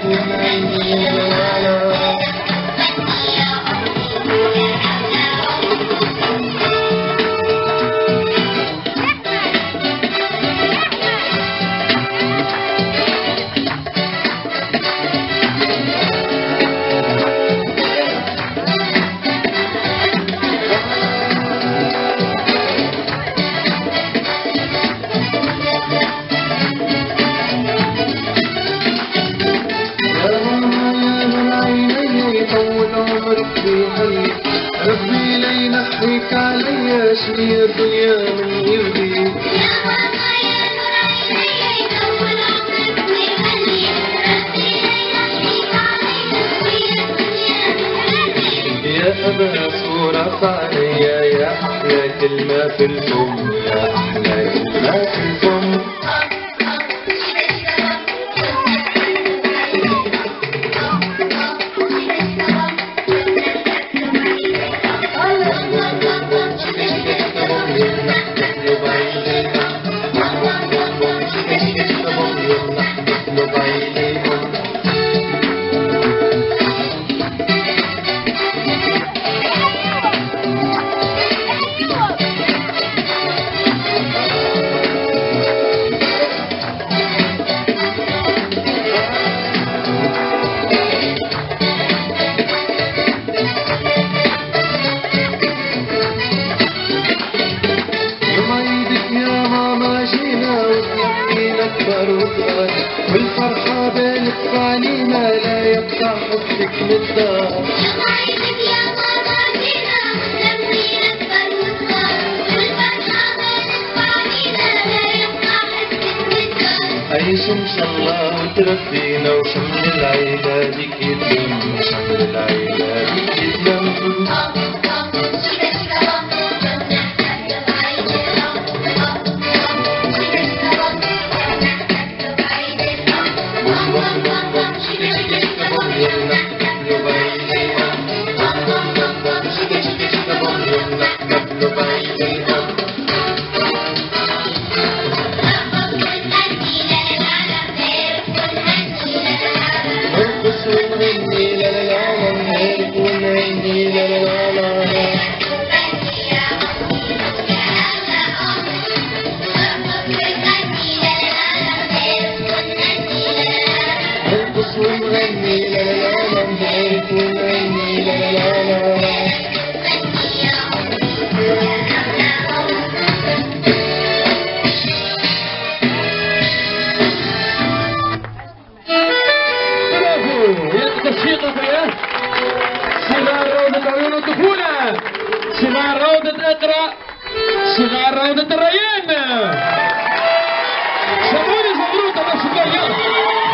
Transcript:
Thank you. ربي لا ينحيك عليا شنيا الدنيا من يرضيك يا بابا يا ربي يا أبا صورة عليا يا أحلى كلمة في الفم يا أحلى meu baile. أكبر وصغار والفرحة بالك علينا لا يبقى حسك بالدار عيش إن شاء الله وتربينا وشمل العيلة ديك يتلم شمل العيلة ديك يتلم ونغني لا لا لا صغار روضة عيون الطفولة صغار روضة اقرا صغار روضة الريان سموني زمرود الله شكرا